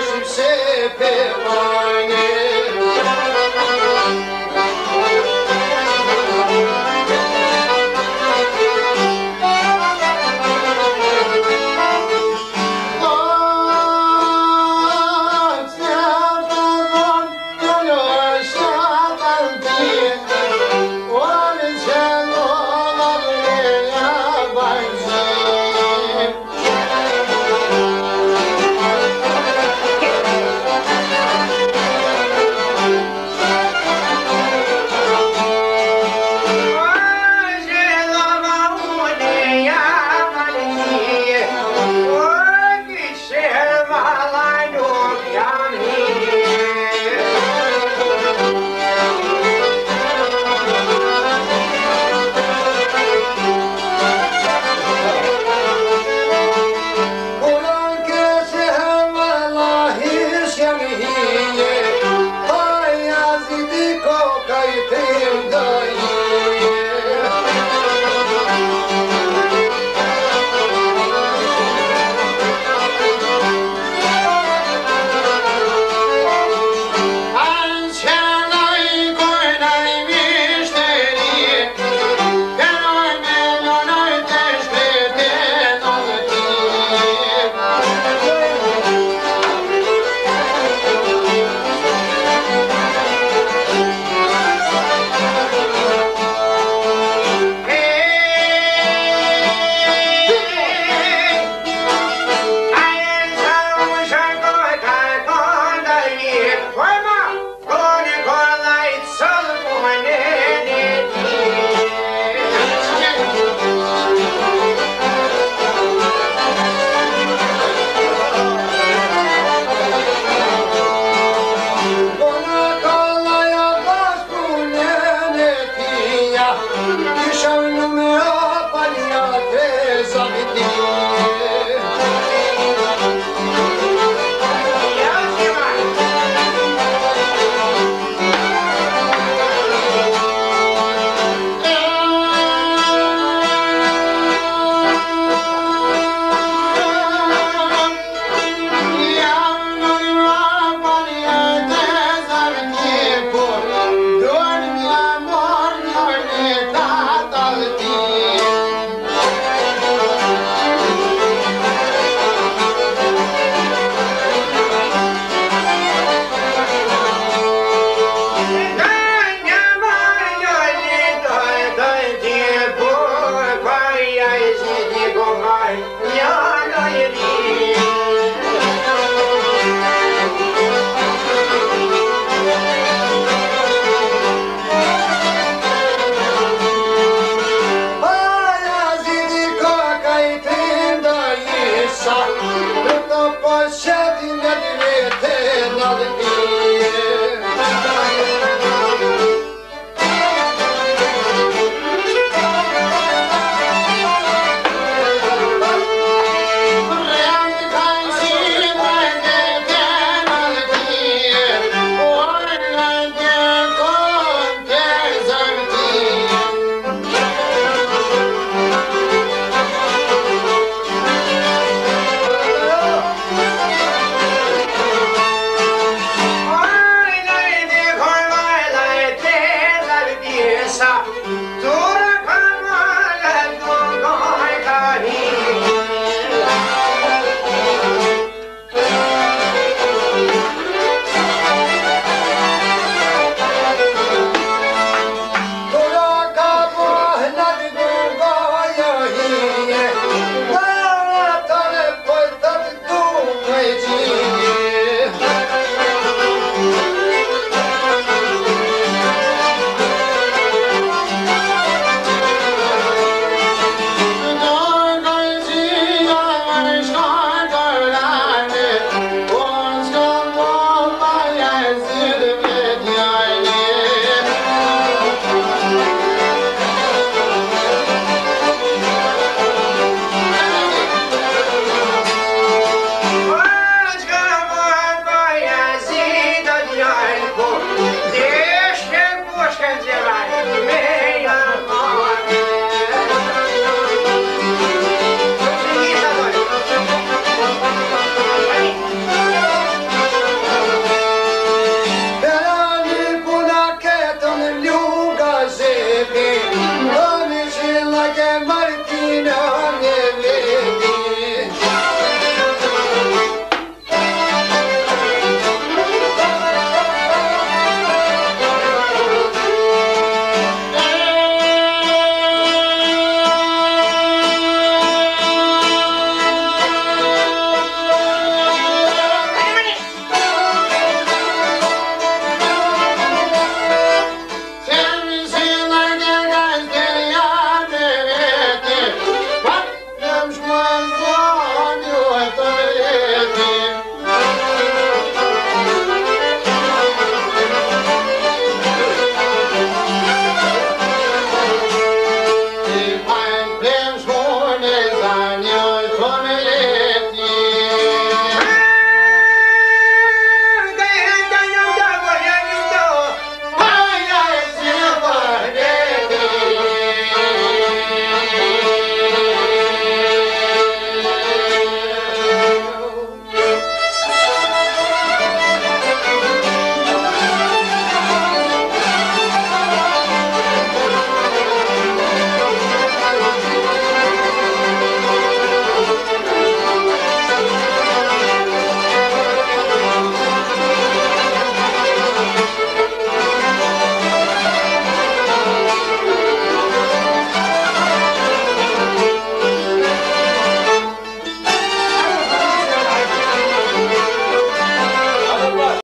Pushkin